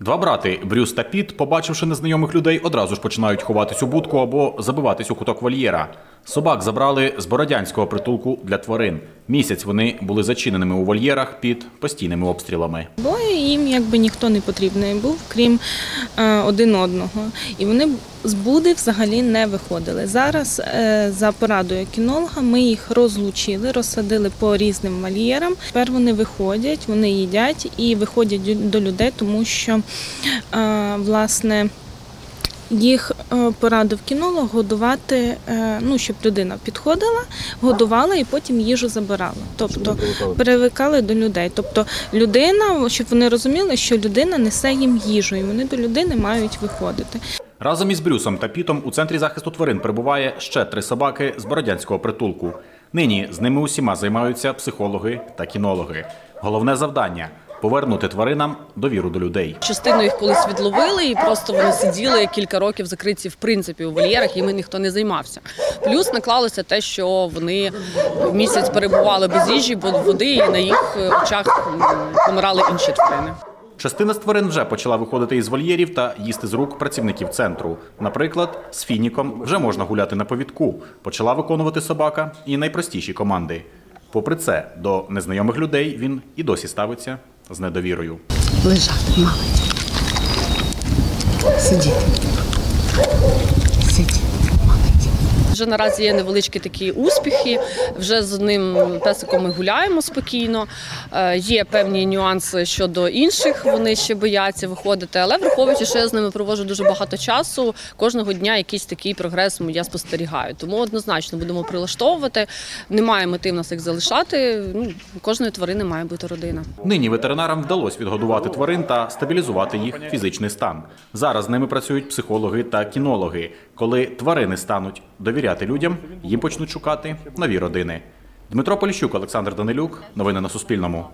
Два брати Брюс та Піт, побачивши незнайомих людей, одразу ж починають ховатись у будку або забиватись у куток вольєра. Собак забрали з бородянського притулку для тварин. Місяць вони були зачиненими у вольєрах під постійними обстрілами. Бо їм якби ніхто не потрібний був, крім е, один одного. І вони з буди взагалі не виходили. Зараз е, за порадою кінолога ми їх розлучили, розсадили по різним вольєрам. Тепер вони виходять, вони їдять і виходять до- людей, тому що е, власне. Їх е, порадив кінолог годувати, е, ну щоб людина підходила, годувала і потім їжу забирала. Тобто привикали до людей. Тобто людина, щоб вони розуміли, що людина несе їм їжу, і вони до людини мають виходити. Разом із Брюсом та Пітом у центрі захисту тварин перебуває ще три собаки з бородянського притулку. Нині з ними усіма займаються психологи та кінологи. Головне завдання повернути тваринам довіру до людей. Частину їх колись відловили, і просто вони сиділи кілька років закриті в принципі у вольєрах, і ними ніхто не займався. Плюс наклалося те, що вони місяць перебували без їжі, бо води, і на їх очах помирали інші тварини. Частина з тварин вже почала виходити із вольєрів та їсти з рук працівників центру. Наприклад, з фініком вже можна гуляти на повідку. Почала виконувати собака і найпростіші команди. Попри це, до незнайомих людей він і досі ставиться з недовірою. Лежати, мали. Сидіти. Сидіти. Вже наразі є невеличкі такі успіхи. Вже з ним песиком ми гуляємо спокійно. Е, Є певні нюанси щодо інших. Вони ще бояться виходити. Але враховуючи, що я з ними проводжу дуже багато часу, кожного дня якийсь такий прогрес я спостерігаю. Тому однозначно будемо прилаштовувати. Немає мети в нас їх залишати. Ну, кожної тварини має бути родина. Нині ветеринарам вдалося відгодувати тварин та стабілізувати їх фізичний стан. Зараз з ними працюють психологи та кінологи. Коли тварини стануть довіряти людям, їм почнуть шукати нові родини. Дмитро Поліщук, Олександр Данилюк. Новини на Суспільному.